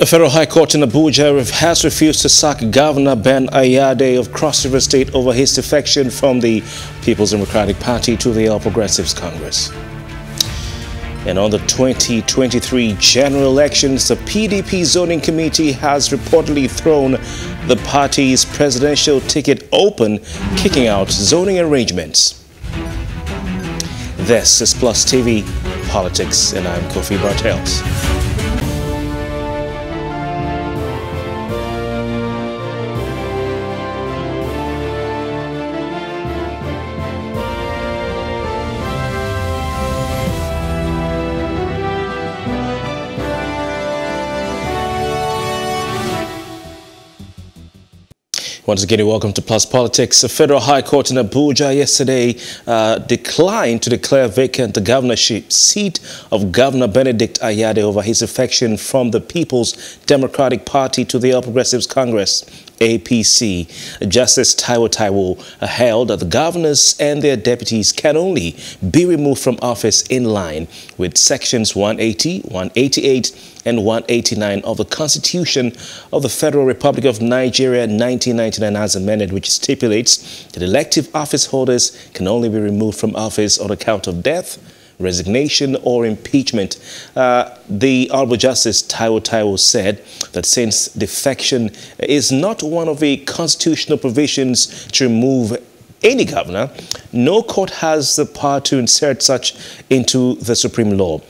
A federal high court in Abuja has refused to sack Governor Ben Ayade of Cross River State over his defection from the People's Democratic Party to the All Progressives Congress. And on the 2023 general elections, the PDP zoning committee has reportedly thrown the party's presidential ticket open, kicking out zoning arrangements. This is Plus TV Politics, and I'm Kofi Bartels. Once again, welcome to Plus Politics. The Federal High Court in Abuja yesterday uh, declined to declare vacant the governorship seat of Governor Benedict Ayade over his defection from the People's Democratic Party to the All Progressives Congress. APC. Justice Taiwo Taiwo held that the governors and their deputies can only be removed from office in line with sections 180, 188, and 189 of the Constitution of the Federal Republic of Nigeria 1999 as amended, which stipulates that elective office holders can only be removed from office on account of death, resignation or impeachment. Uh, the Honorable Justice Taiwo Taiwo said that since defection is not one of the constitutional provisions to remove any governor, no court has the power to insert such into the supreme law.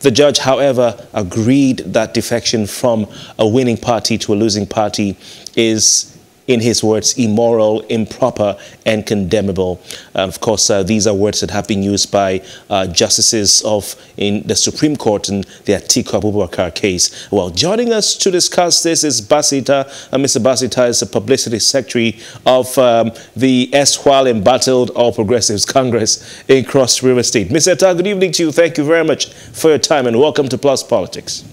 The judge, however, agreed that defection from a winning party to a losing party is in his words, immoral, improper, and condemnable. of course, uh, these are words that have been used by uh, justices of in the Supreme Court in the Atiku Abubakar case. Well, joining us to discuss this is Bassey Ita. Uh, Mr. Bassey Ita is the publicity secretary of um, the erstwhile embattled All Progressives Congress in Cross River State. Mr. Ita, good evening to you. Thank you very much for your time and welcome to Plus Politics.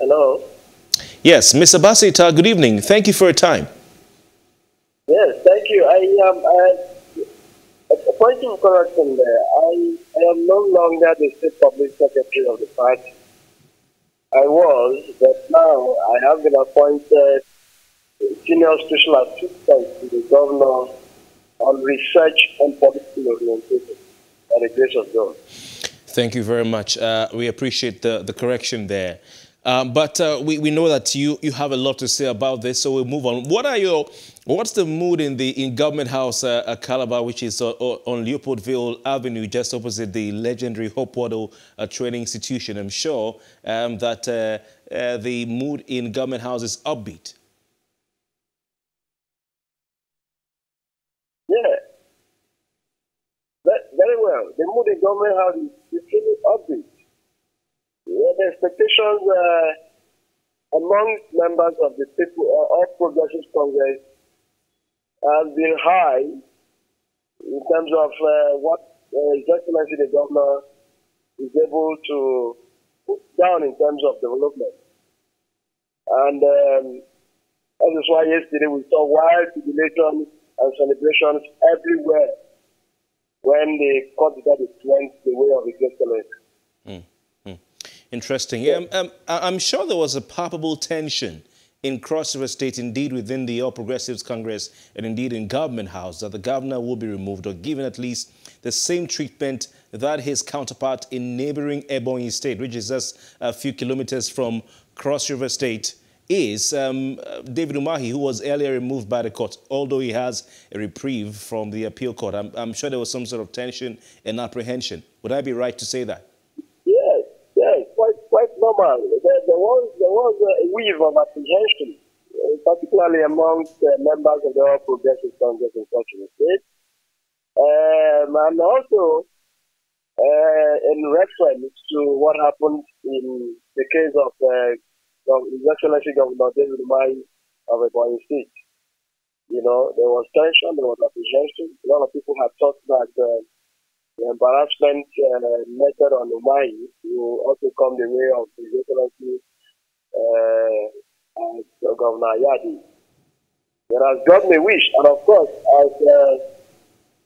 Hello. Yes, Mr. Bassey Ita, good evening. Thank you for your time. Yes, thank you. I am um, a point of correction there. I, I am no longer the state public secretary of the party. I was, but now I have been appointed senior special assistant to the governor on research and political orientation by the grace of God. Thank you very much. Uh, we appreciate the, the correction there. Um, but uh, we, we know that you, you have a lot to say about this, so we'll move on. What are your, what's the mood in the in Government House uh, Calabar, which is uh, on Leopoldville Avenue, just opposite the legendary Hope Waddell uh, Training Institution? I'm sure um, that uh, uh, the mood in Government House is upbeat. Yeah, very well. The mood in Government House is, is really upbeat the expectations uh, among members of the people uh, of Progressive Congress have been high in terms of uh, what uh, His Excellency the Governor is able to put down in terms of development. And um, that is why yesterday we saw wild jubilation and celebrations everywhere when the court decided to went the way of His Excellency. Mm. Interesting. Yeah. Um, um, I'm sure there was a palpable tension in Cross River State, indeed within the All Progressives Congress and indeed in Government House, that the governor will be removed or given at least the same treatment that his counterpart in neighboring Ebonyi State, which is just a few kilometers from Cross River State, is um, David Umahi, who was earlier removed by the court, although he has a reprieve from the appeal court. I'm, I'm sure there was some sort of tension and apprehension. Would I be right to say that? Normal. There, there was there was a wave of apprehension, uh, particularly amongst uh, members of the All Progressive Congress in Washington State, um, and also uh, in reference to what happened in the case of uh, His Excellency Governor David Umahi of Ebonyi State. You know, there was tension, there was apprehension. A lot of people had thought that uh, the embarrassment uh, method on Umahi will also come the way of the Excellency uh, Governor Ayade. Whereas God may wish, and of course, as uh,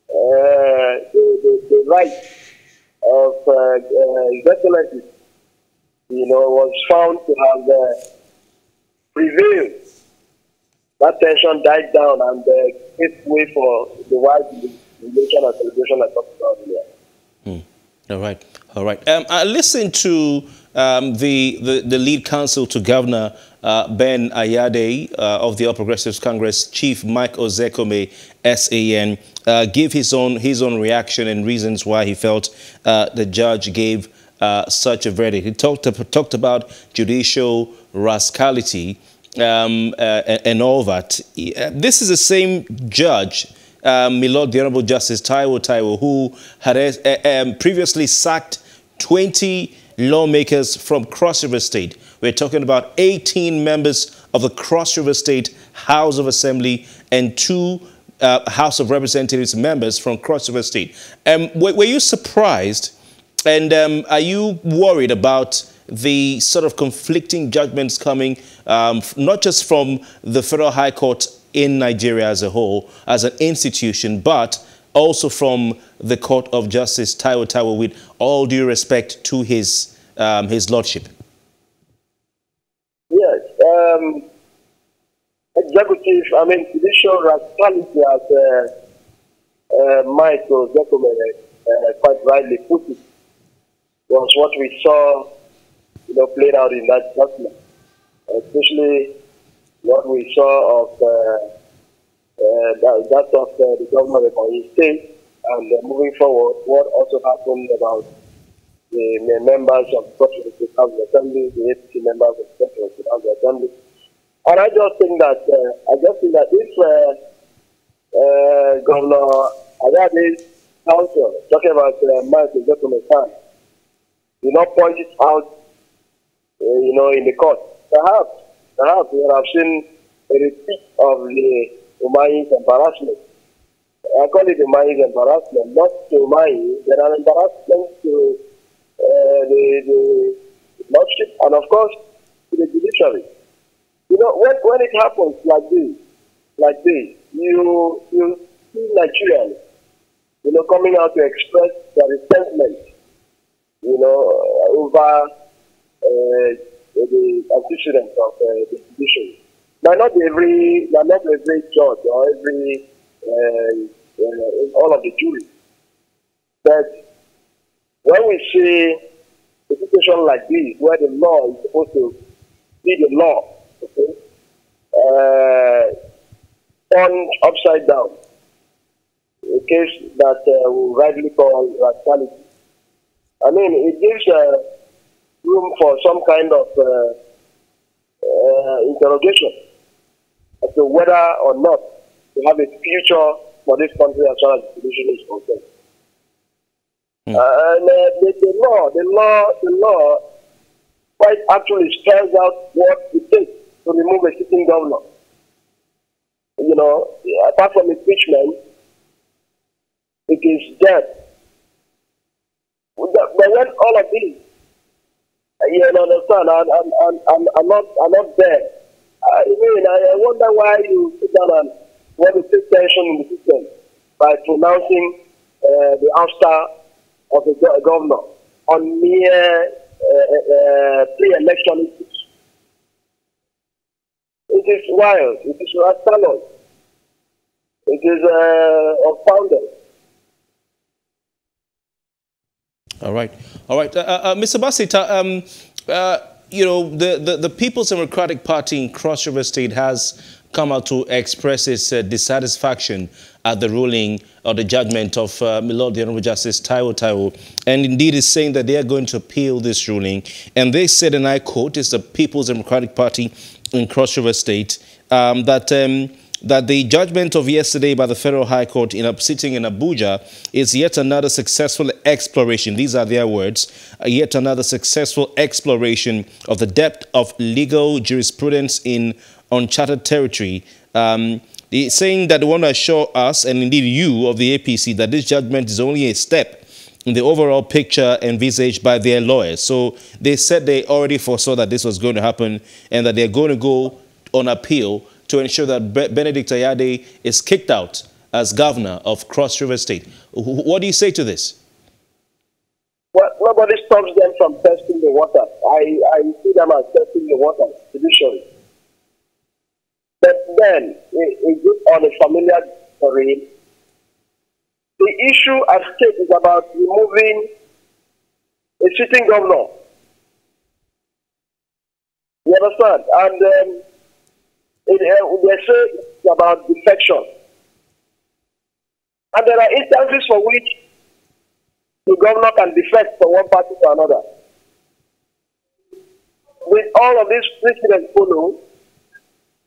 uh, the, the, the right of uh, uh, His Excellency, you know, was found to have uh, prevailed. That tension died down and uh, gave way for the wide and I talked about earlier. All right, all right. Um, I listened to um, the, the, the lead counsel to Governor uh, Ben Ayade uh, of the All Progressives Congress, Chief Mike Ozekhome, SAN, uh, give his own his own reaction and reasons why he felt uh, the judge gave uh, such a verdict. He talked talked about judicial rascality um, uh, and all that. This is the same judge. Um, Milord, the Honorable Justice Taiwo Taiwo, who had um, previously sacked 20 lawmakers from Cross River State. We're talking about 18 members of the Cross River State House of Assembly and two uh, House of Representatives members from Cross River State. Um, were, were, you surprised and um, are you worried about the sort of conflicting judgments coming um, not just from the Federal High Court in Nigeria as a whole, as an institution, but also from the Court of Justice, Taiwo Taiwo, with all due respect to his, um, his lordship? Yes. Um, executive, I mean, judicial rascality, as uh, uh, Mike Ozekhome uh, quite rightly put it, was what we saw, you know, played out in that judgment, especially what we saw of uh, uh, that, that of uh, the governor of Ebonyi State, and moving forward, what also happened about the members of the House Assembly, the APC members of the House Assembly. And I just think that, uh, I just think that if uh, uh, Governor counsel, talking about uh, Mike Ozekhome SAN, do not point it out, uh, you know, in the court, perhaps, perhaps we have seen a repeat of the Umahi's embarrassment. I call it Umahi's embarrassment, not to Umahi, there are embarrassments to uh, the, the lordship and, of course, to the judiciary. You know, when, when it happens like this, like this, you, you see Nigerians, you know, coming out to express their resentment, you know, over uh, the antecedents of uh, the judiciary. Now, not every, now not every judge or every, uh, uh, all of the jury, but when we see a situation like this, where the law is supposed to be the law, okay, uh, turned upside down, a case that uh, we rightly call rascality. I mean, it gives uh, room for some kind of uh, uh, interrogation as to whether or not we have a future for this country as far as the solution is concerned. Mm. Uh, and uh, the, the law, the law, the law quite actually spells out what it takes to remove a sitting governor. You know, apart from impeachment, it is death. But when all of these, you understand, I'm, I'm, I'm, I'm, not, I'm not there. I mean, I wonder why you sit down and want to take tension in the system by pronouncing uh, the ouster of the governor on mere uh, uh, pre-election issues. It is wild. It is rascalous. It is uh, unfounded. All right. All right. Uh, uh, Mr. Bassey Ita, um, uh, you know, the, the, the, People's Democratic Party in Cross River State has come out to express its uh, dissatisfaction at the ruling or the judgment of uh, Milord the Honorable Justice Taiwo Taiwo, and indeed is saying that they are going to appeal this ruling. And they said, and I quote, it's the People's Democratic Party in Cross River State, um, that um, that the judgment of yesterday by the Federal High Court in sitting in Abuja is yet another successful exploration. These are their words. Uh, yet another successful exploration of the depth of legal jurisprudence in uncharted territory. Um, saying that they want to assure us, and indeed you of the APC, that this judgment is only a step in the overall picture envisaged by their lawyers. So they said they already foresaw that this was going to happen and that they're going to go on appeal to ensure that Benedict Ayade is kicked out as governor of Cross River State. What do you say to this? Well, nobody stops them from testing the water. I, I see them as testing the water, judicially. But then, is it on a familiar terrain? The issue at stake is about removing a sitting governor. You understand? And um, they say it's about defection. And there are instances for which the governor can defect from one party to another. With all of these precedents follow,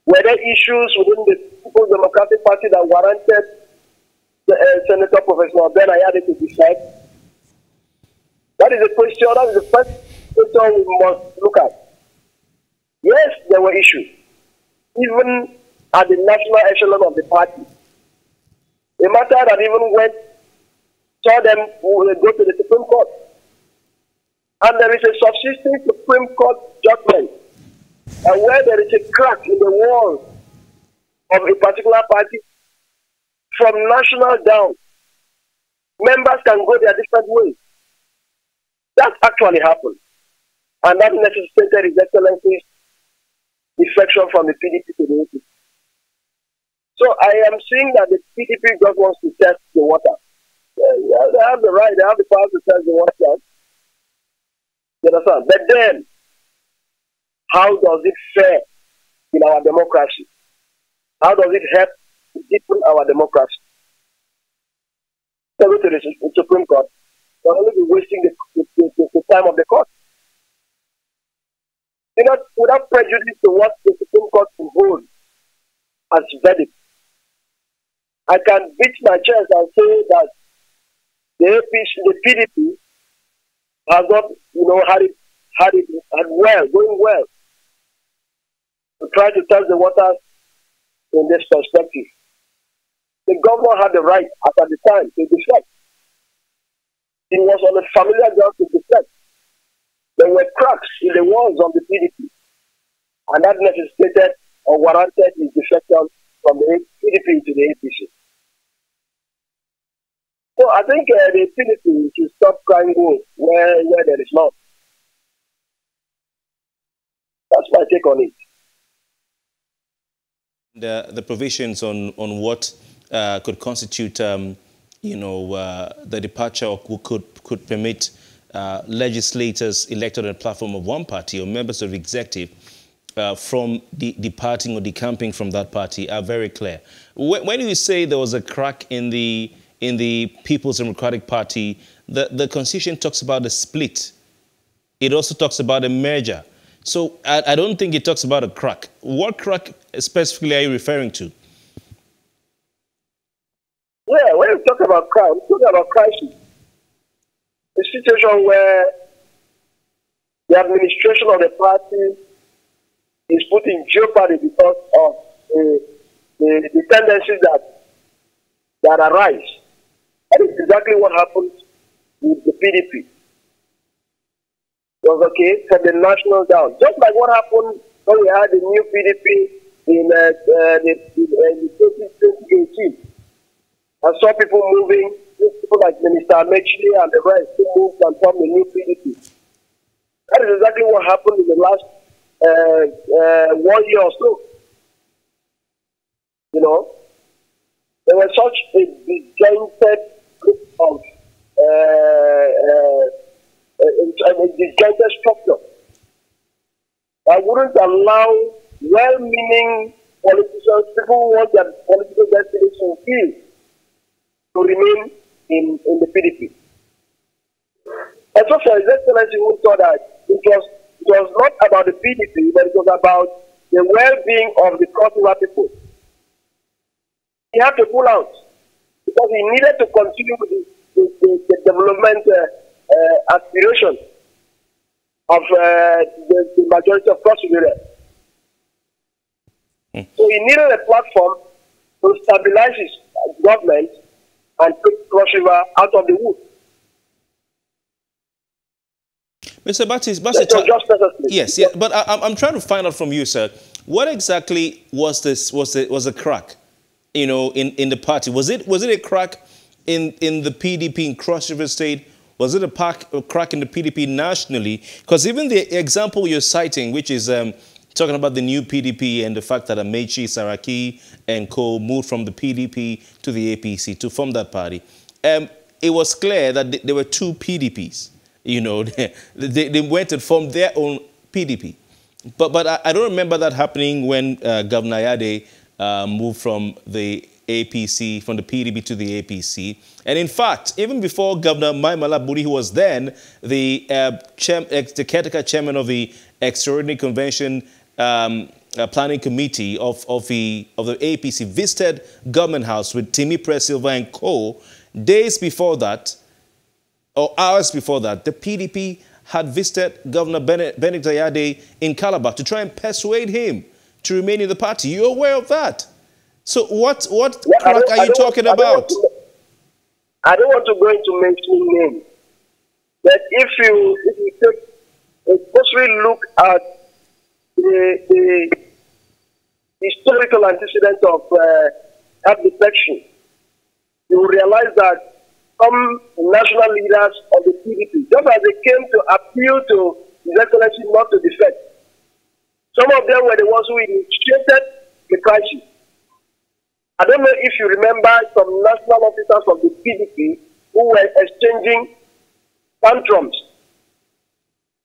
were there issues within the People's Democratic Party that warranted the, uh, Senator Professor Ben Ayade to defect? That is a question, that is the first question we must look at. Yes, there were issues, even at the national echelon of the party. A matter that even went saw them go to the Supreme Court. And there is a subsisting Supreme Court judgment and where there is a crack in the wall of a particular party from national down, members can go their different ways. That actually happened. And that necessitated His Excellency's defection from the PDP to the APC. So I am seeing that the PDP just wants to test the water. Yeah, they have the right, they have the power to test the water. You understand? But then, how does it fare in our democracy? How does it help to deepen our democracy? Go to the Supreme Court, we're only wasting the, the, the, the, time of the court. Know, without prejudice to what the Supreme Court will hold as verdict, I can beat my chest and say that the APC, the PDP has not, you know, had it, had it had well, going well. To try to test the waters in this perspective. The governor had the right at the time to defect. He was on a familiar ground to defect. There were cracks in the walls of the PDP, and that necessitated or warranted his defection from the PDP to the APC. So I think uh, the Philippines should stop crying wolf where, where there is none. That's my take on it. The, the provisions on, on what uh, could constitute, um, you know, uh, the departure or could, could permit uh, legislators elected on the platform of one party or members of the executive uh, from de departing or decamping from that party are very clear. When, when you say there was a crack in the in the People's Democratic Party, the, the constitution talks about a split. It also talks about a merger. So I, I don't think it talks about a crack. What crack specifically are you referring to? Yeah, when you talk about crime, you talk about crisis. A situation where the administration of the party is put in jeopardy because of the, the, the tendencies that, that arise that is exactly what happened with the PDP. It was okay from the national down. Just like what happened when we had the new PDP in, uh, uh, the, in, uh, 2018. I saw people moving, people like Minister Amaechi and the rest who moved and formed the new PDP. That is exactly what happened in the last uh, uh, one year or so. You know, there was such a disjointed group of uh, uh, a disguised structure. I wouldn't allow well-meaning politicians, people who want their political fulfilled, to remain in, in the PDP. And so for His Excellency who saw that it was, it was not about the PDP, but it was about the well-being of the Cross people. He had to pull out because he needed to continue with the, the, the, the development uh, uh, aspiration of uh, the, the, majority of cross rivers. Mm. So he needed a platform to stabilize his government and take Cross River out of the woods. Mr. Baptist, Baptist yes, yeah, but I, am trying to find out from you, sir, what exactly was this? Was it was a crack? you know, in, in the party? Was it was it a crack in, in the PDP in Cross River State, Was it a, pack, a crack in the PDP nationally? Because even the example you're citing, which is um, talking about the new PDP and the fact that Amaechi, Saraki, and co moved from the PDP to the APC to form that party, um, it was clear that there were two PDPs. You know, they, they went and formed their own PDP. But, but I, I don't remember that happening when uh, Governor Ayade uh, moved from the APC, from the PDP to the APC. And in fact, even before Governor Mai Mala Buni, who was then the, uh, the caretaker chairman of the Extraordinary Convention um, uh, Planning Committee of, of, the, of the APC, visited Government House with Timi Silva and co. Days before that, or hours before that, the PDP had visited Governor Benedict Ayade in Calabar to try and persuade him to remain in the party. You're aware of that? So what what yeah, crack are you talking about? To, I don't want to go into mentioning names, but if you if you take a cursory look at the, the historical antecedents of uh, defection, you will realize that some national leaders of the PDP, just as they came to appeal to His Excellency not to defect, some of them were the ones who initiated the crisis. I don't know if you remember some national officers of the PDP who were exchanging tantrums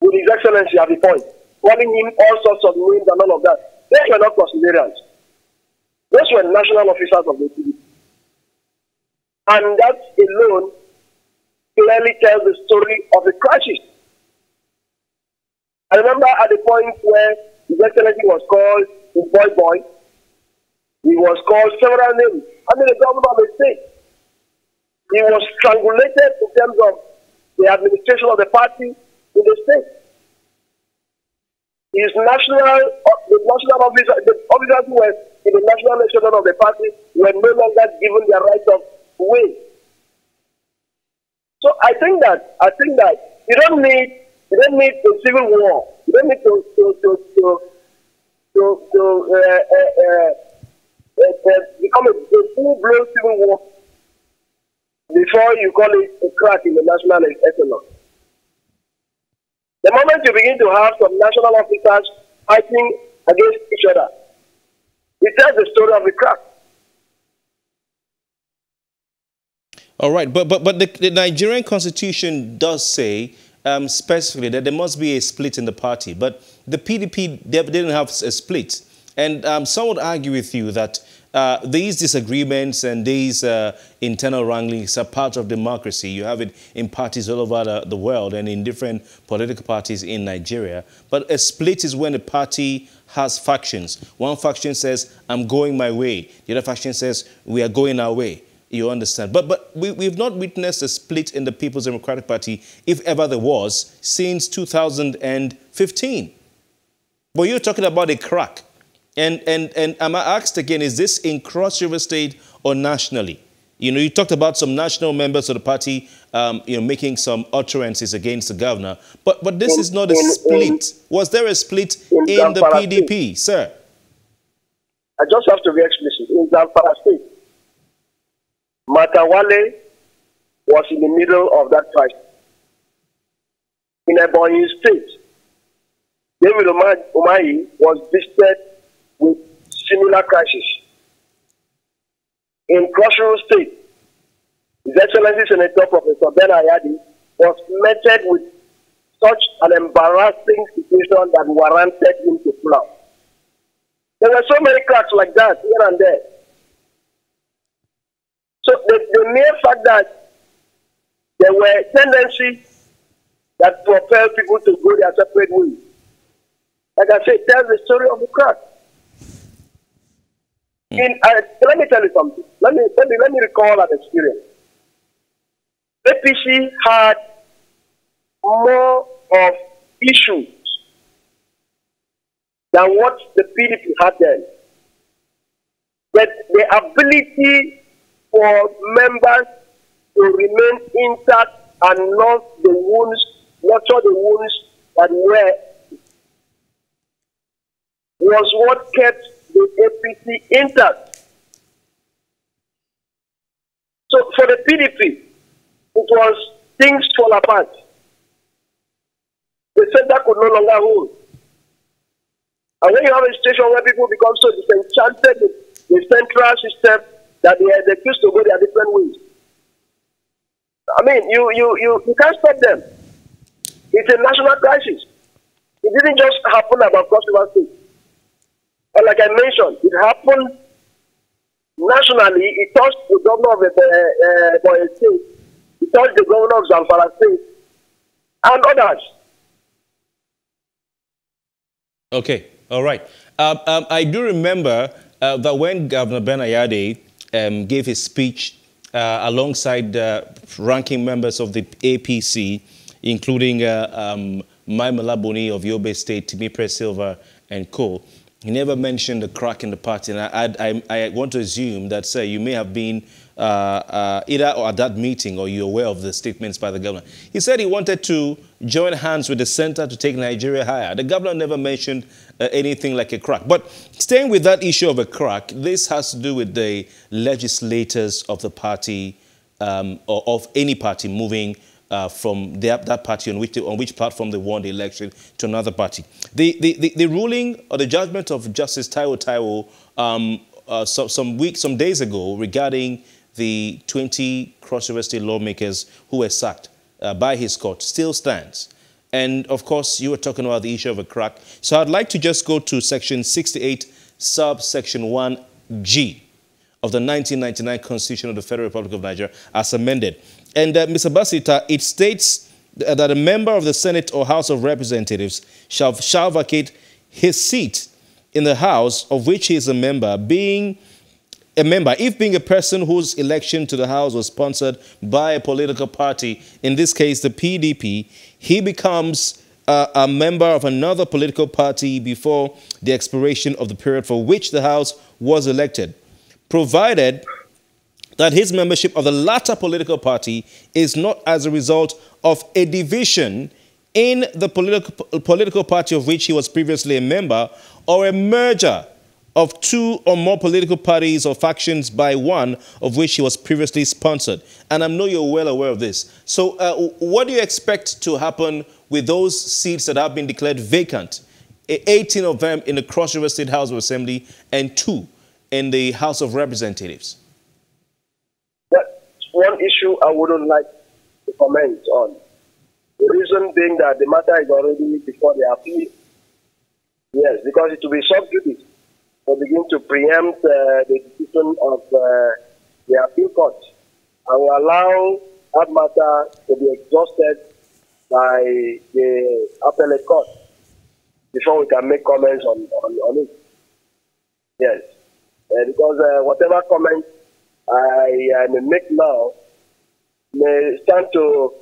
with His Excellency at the point, calling him all sorts of names and all of that. They were not Considerants. Those were national officers of the PDP. And that alone clearly tells the story of the crisis. I remember at the point where His Excellency was called the boy boy, he was called several names. I mean, the government of the state. He was strangulated in terms of the administration of the party in the state. His national, the national officer, the officers who were in the national election of the party were no longer given their right of way. So I think that I think that you don't need you don't need a civil war. You don't need to to to to to, to uh, uh, uh, become a, a full-blown civil war before you call it a crack in the national echelon. The moment you begin to have some national officers fighting against each other, it tells the story of the crack. All right, but but but the, the Nigerian constitution does say um, specifically that there must be a split in the party, but the PDP didn't have a split. And um, some would argue with you that uh, these disagreements and these uh, internal wranglings are part of democracy. You have it in parties all over the, the, world and in different political parties in Nigeria. But a split is when a party has factions. One faction says, I'm going my way. The other faction says, we are going our way. You understand? But, but we, we've not witnessed a split in the People's Democratic Party, if ever there was, since 2015. But you're talking about a crack. And, and, and am I asked again, is this in Cross River State or nationally? You know, you talked about some national members of the party, um, you know, making some utterances against the governor. But, but this in, is not a in, split. In, Was there a split in, the PDP, sir? I just have to be explicit. In Zamfara State, Matawalle was in the middle of that crisis. In Ebonyi State, David Umahi was visited with similar crisis. In Crossroads State, His Excellency Senator Professor Ben Ayade was met with such an embarrassing situation that warranted him to pull. There were so many cracks like that here and there. So the, the mere fact that there were tendencies that propel people to go their separate ways, like I said, tells the story of the crack. In, uh, let me tell you something. Let me, let me, let me recall an experience. APC had more of issues than what the PDP had then. But the ability for members to remain intact and not the wounds, nurture the wounds that were, was what kept the APC intact. So for the PDP, it was things fall apart. The center could no longer hold. And when you have a situation where people become so disenchanted with the central system that they, they choose to go their different ways. I mean, you, you, you, you can't stop them. It's a national crisis. It didn't just happen about Cross River State. And like I mentioned, it happened nationally. It touched the governor of the uh, uh, State. It touched the governor of Zamfara State and others. Okay, all right. Um, um, I do remember uh, that when Governor Ben Ayade um, gave his speech uh, alongside uh, ranking members of the APC, including uh, um, Mai Mala Buni of Yobe State, Timipre Silva, and co. He never mentioned a crack in the party, and I, I, I want to assume that, say, you may have been uh, uh, either at that meeting or you're aware of the statements by the governor. He said he wanted to join hands with the center to take Nigeria higher. The governor never mentioned uh, anything like a crack. But staying with that issue of a crack, this has to do with the legislators of the party um, or of any party moving uh, from the, that party on which, on which platform they won the election to another party. The, the, the, the ruling or the judgment of Justice Taiwo Taiwo um, uh, so, some weeks, some days ago regarding the 20 Cross River State lawmakers who were sacked uh, by his court still stands. And of course, you were talking about the issue of a crack. So I'd like to just go to section 68, subsection 1G of the 1999 Constitution of the Federal Republic of Nigeria as amended. And uh, Mr. Bassey Ita, it states that a member of the Senate or House of Representatives shall, shall vacate his seat in the House of which he is a member, being a member, if being a person whose election to the House was sponsored by a political party, in this case the PDP, he becomes uh, a member of another political party before the expiration of the period for which the House was elected, provided that his membership of the latter political party is not as a result of a division in the political, political party of which he was previously a member or a merger of two or more political parties or factions by one of which he was previously sponsored. And I know you're well aware of this. So uh, what do you expect to happen with those seats that have been declared vacant? 18 of them in the Cross River State House of Assembly and two in the House of Representatives. One issue I wouldn't like to comment on. The reason being that the matter is already before the appeal. Yes, because it will be sub judice will begin to preempt uh, the decision of uh, the appeal court and will allow that matter to be exhausted by the appellate court before we can make comments on, on, on it. Yes. Uh, because uh, whatever comment I, I may make now may stand to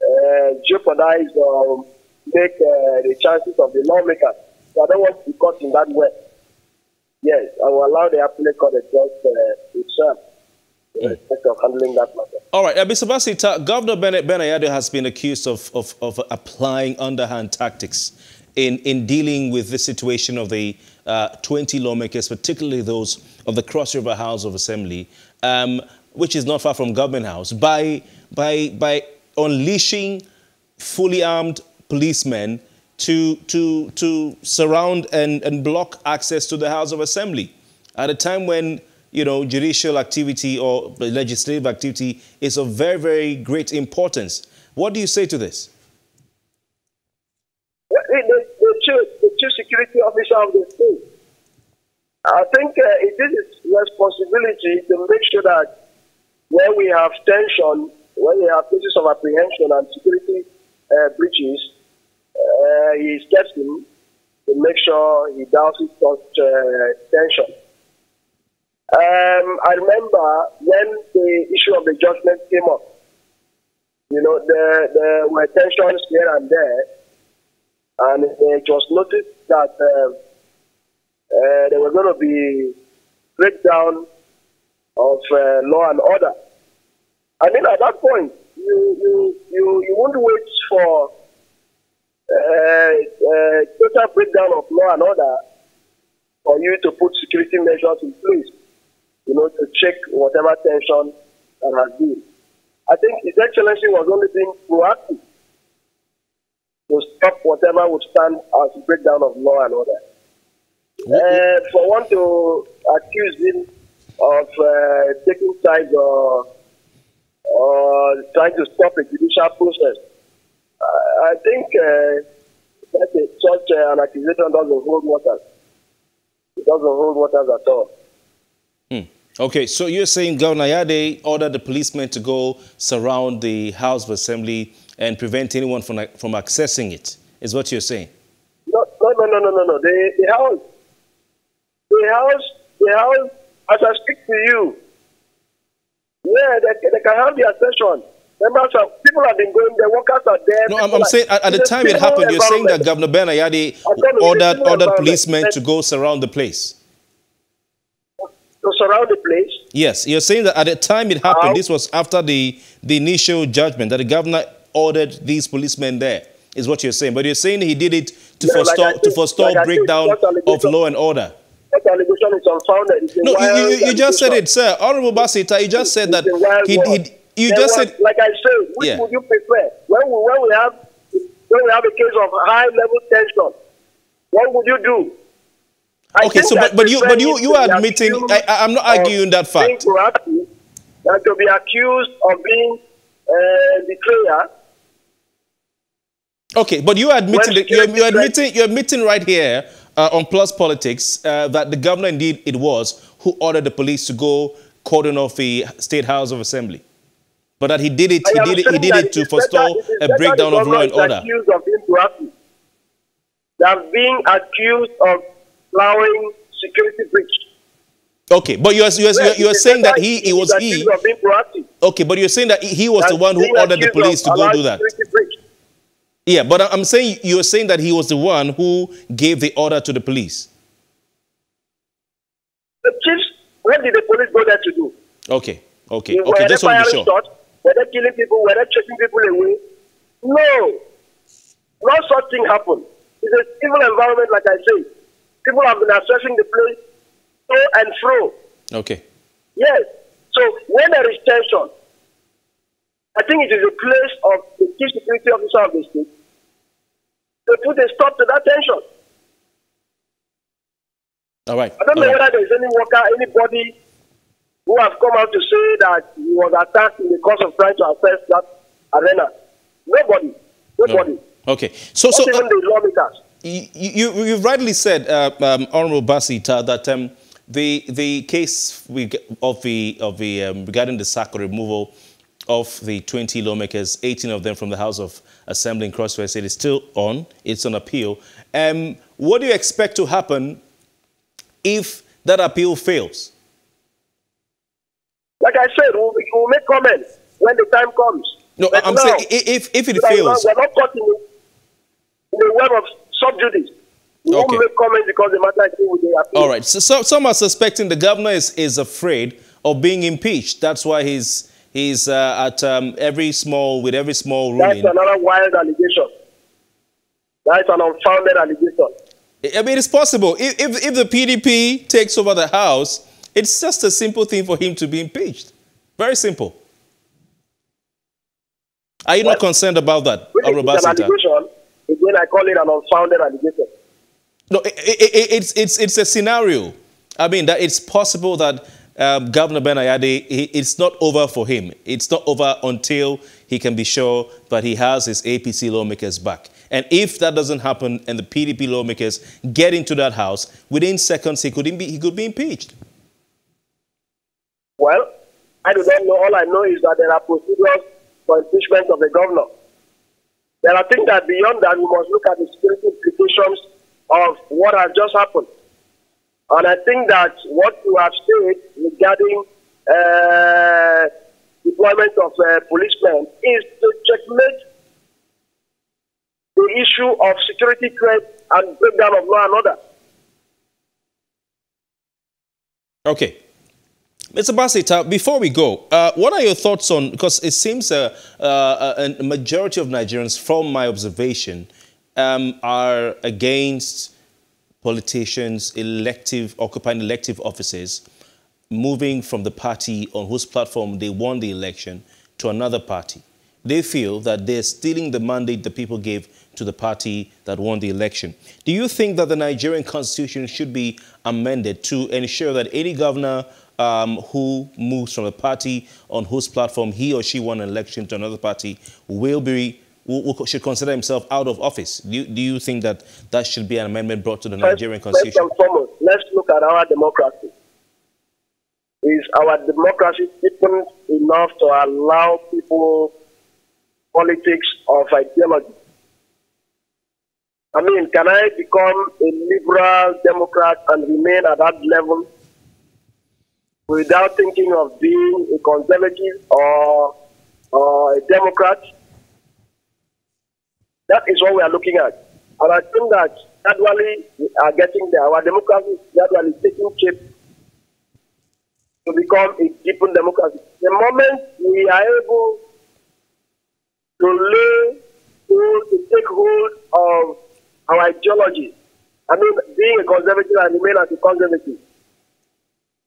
uh, jeopardize or make uh, the chances of the lawmaker. So I don't want to be caught in that way. Yes, I will allow the appellate court to judge uh, itself. Mm. Of handling that matter. All right, uh, Mr. Bassey Ita, Governor Bennett Ben Ayade has been accused of, of, of, applying underhand tactics in, in dealing with the situation of the uh, 20 lawmakers, particularly those of the Cross River House of Assembly, um, which is not far from Government House, by, by, by unleashing fully armed policemen to, to, to surround and, and block access to the House of Assembly at a time when you know, judicial activity or legislative activity is of very, very great importance. What do you say to this? The, the, the, chief, the chief security officer of the state, I think uh, it is his responsibility to make sure that when we have tension, when we have cases of apprehension and security uh, breaches, uh, he steps in to make sure he douses such tension. Um, I remember when the issue of the judgment came up, you know, there, there were tensions here and there, and it was noticed that uh, uh, there was going to be breakdown of uh, law and order. I mean, at that point, you, you, you, you won't wait for uh, uh, total breakdown of law and order for you to put security measures in place, you know, to check whatever tension that has been. I think His Excellency was only being proactive to stop whatever would stand as breakdown of law and order. Uh, for one to accuse him of uh, taking sides or, or trying to stop a judicial process, I think uh, such uh, an accusation doesn't hold water. It doesn't hold waters at all. Okay, so you're saying Governor Ayade ordered the policemen to go surround the House of Assembly and prevent anyone from, from accessing it, is what you're saying? No, no, no, no, no, no. The, the House, the House, the House, as I speak to you, yeah, they, they can have their session. Members of people have been going, the workers are there. No, I'm, I'm saying at, at the time it happened, you're saying that Governor Ben Ayade ordered, ordered policemen to go surround the place. Surround the place? Yes, you're saying that at the time it happened, this was after the, the initial judgment, that the governor ordered these policemen there, is what you're saying. But you're saying he did it to yeah, forestall, like to forestall like breakdown of law and order. That allegation is unfounded. No, you, you, you just said it, sir. Honorable Bassey Ita, you just said that he, he, you just was, said, like I said, which yeah. would you prefer? When we, when we have when we have a case of high level tension, what would you do? I okay, so but, but you but you you are admitting I, I'm not arguing that fact. That to be accused of being uh, betrayer. Okay, but you are admitting that, you're, you're admitting you're admitting right here uh, on Plus Politics uh, that the governor indeed it was who ordered the police to go cordon off the State House of Assembly. But that he did it, he did it, he did it to forestall a breakdown of law and order. Accused of being they are being accused of allowing security breach. Okay, but you're, you're, you're, you're saying that he, it was he. Okay, but you're saying that he was the one who ordered the police to go do that. Yeah, but I'm saying you're saying that he was the one who gave the order to the police. The chiefs, what did the police go there to do? Okay, okay, okay, just want to be sure. Were they killing people? Were they chasing people away? No. No such thing happened. It's a civil environment, like I say. People have been accessing the place to and fro. Okay. Yes. So when there is tension, I think it is the place of the chief security officer of the state to put a stop to that tension. All right. I don't All know right. whether there is any worker, anybody who have come out to say that he was attacked in the course of trying to access that arena. Nobody. Nobody. Okay. So, so even uh, the lawmakers. You, you, you've rightly said, uh, um, Honorable Bassey Ita, that um, the the case we, of the of the um, regarding the sack removal of the 20 lawmakers, 18 of them from the House of Assembly in Cross River State, is still on. It's on appeal. Um, what do you expect to happen if that appeal fails? Like I said, we'll, we'll make comments when the time comes. No, but I'm now, saying if, if it fails. We're not caught in the, in the web of sub judice. We okay. won't make comments because the matter is with the appeal. All right. So, so, some are suspecting the governor is, is afraid of being impeached. That's why he's he's uh, at um, every small with every small ruling. That's another wild allegation. That's an unfounded allegation. I mean, it's possible. If, if, if the PDP takes over the House, it's just a simple thing for him to be impeached. Very simple. Are you well, not concerned about that, really Again, I call it an unfounded allegation. No, it, it, it's, it's, it's a scenario. I mean, that it's possible that um, Governor Ben Ayade, it's not over for him. It's not over until he can be sure that he has his APC lawmakers back. And if that doesn't happen and the PDP lawmakers get into that house, within seconds he could be, he could be impeached. Well, I do not know. All I know is that there are procedures for impeachment of the governor. There are things that beyond that, we must look at the security implications of what has just happened. And I think that what you have said regarding uh, deployment of uh, policemen is to checkmate the issue of security threat and breakdown of law and order. Okay. Mr. Bassey Ita, before we go, uh, what are your thoughts on, because it seems uh, uh, a majority of Nigerians, from my observation, um, are against politicians elective, occupying elective offices, moving from the party on whose platform they won the election to another party, they feel that they're stealing the mandate the people gave to the party that won the election. Do you think that the Nigerian constitution should be amended to ensure that any governor um, who moves from a party on whose platform he or she won an election to another party will be will, should consider himself out of office. Do you, do you think that that should be an amendment brought to the Nigerian first, constitution? First and foremost, let's look at our democracy. Is our democracy deepened enough to allow people politics of ideology? I mean, can I become a liberal Democrat and remain at that level without thinking of being a conservative or, or a Democrat? That is what we are looking at. And I think that gradually we are getting there. Our democracy is gradually taking shape to become a deepened democracy. The moment we are able to lay hold, to take hold of our ideology, I mean, being a conservative and remain as a conservative,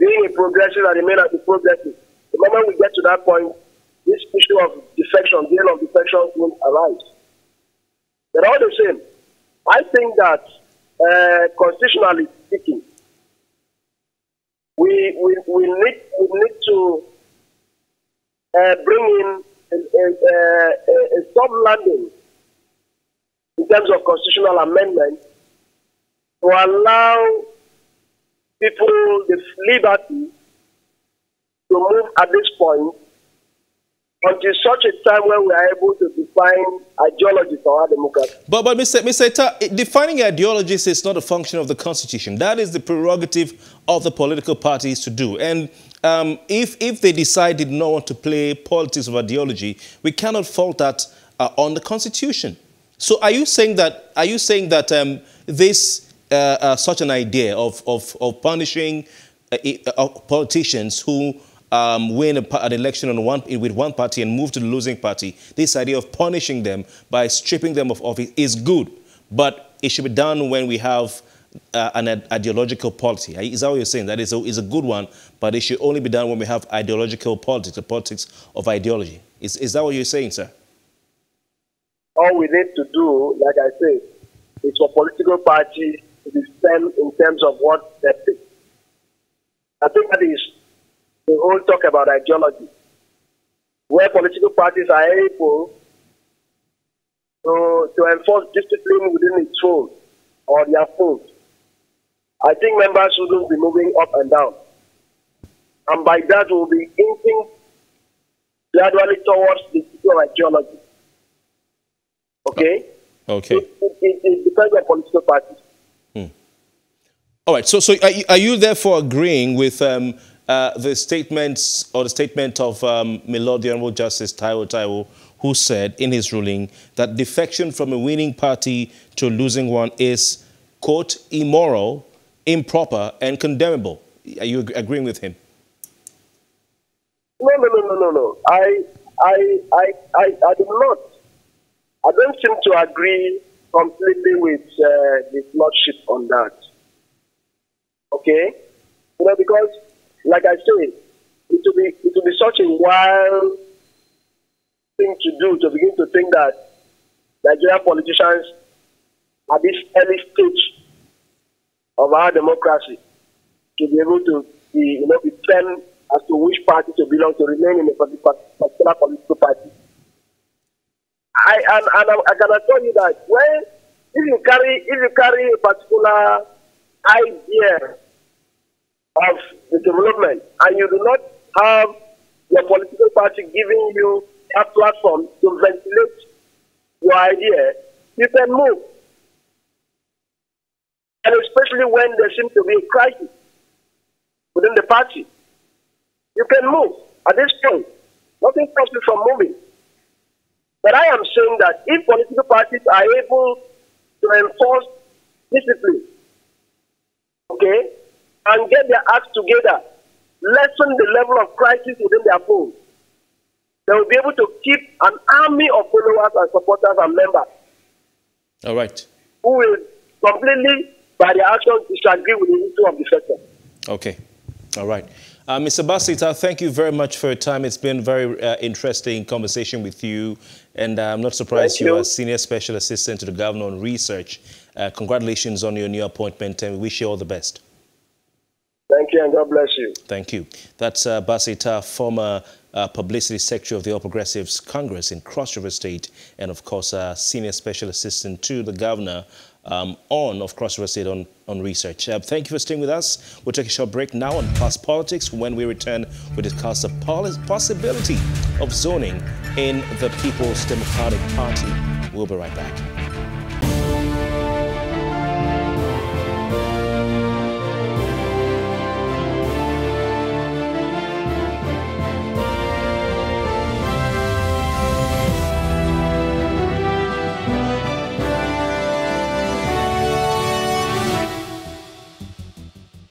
being a progressive and remain as a progressive. The moment we get to that point, this issue of defection, deal of defection will arise. They're all the same. I think that uh, constitutionally speaking, we, we, we, need, we need to uh, bring in a, a, a, a soft landing in terms of constitutional amendment to allow people the liberty to move at this point until such a time when we are able to define ideology for our democracy. But, but Mr. Mr. Ita, defining ideologies is not a function of the Constitution. That is the prerogative of the political parties to do. And um, if, if they decide they not want to play politics of ideology, we cannot fault that uh, on the Constitution. So are you saying that, are you saying that um, this, such an idea of, of, of punishing uh, uh, politicians who um, win a, an election on one, with one party and move to the losing party, this idea of punishing them by stripping them of office is good. But it should be done when we have uh, an ideological policy. Is that what you're saying? That is a, is a good one, but it should only be done when we have ideological politics, the politics of ideology. Is, is that what you're saying, sir? All we need to do, like I said, is for political parties to in terms of what they think. I think that is the whole talk about ideology, where political parties are able to, to enforce discipline within its fold or their fold. I think members shouldn't be moving up and down. And by that, we'll be inching gradually towards the issue of ideology. Okay? Okay. It, it, it depends on political parties. All right. So, so are you, therefore agreeing with um, uh, the statements or the statement of um, Milord Honorable Justice Taiwo Taiwo, who said in his ruling that defection from a winning party to a losing one is, quote, immoral, improper, and condemnable. Are you agreeing with him? No, no, no, no, no, no. I, I, I, I, I do not. I don't seem to agree completely with uh, the lordship on that. Okay? You know, because like I say, it will be it will be such a wild thing to do to begin to think that Nigerian politicians at this early stage of our democracy to be able to be you know firm as to which party to belong to remain in a particular political party. I and, and I, I can assure you that when if you carry if you carry a particular idea of the development and you do not have your political party giving you a platform to ventilate your idea, you can move. And especially when there seems to be a crisis within the party, you can move at this point. Nothing stops you from moving. But I am saying that if political parties are able to enforce discipline, okay, and get their acts together, lessen the level of crisis within their fold. They will be able to keep an army of followers and supporters and members. All right. Who will completely, by their actions, disagree with the issue of the sector. Okay. All right. Uh, Mr. Bassey Ita, thank you very much for your time. It's been a very uh, interesting conversation with you. And uh, I'm not surprised you. you are Senior Special Assistant to the Governor on Research. Uh, congratulations on your new appointment and we wish you all the best. Thank you and God bless you. Thank you. That's uh, Bassey Ita, former uh, Publicity Secretary of the All Progressives Congress in Cross River State and, of course, uh, Senior Special Assistant to the Governor um, on of Cross River State on, on research. Uh, thank you for staying with us. We'll take a short break now on Plus Politics. When we return, we discuss the possibility of zoning in the People's Democratic Party. We'll be right back.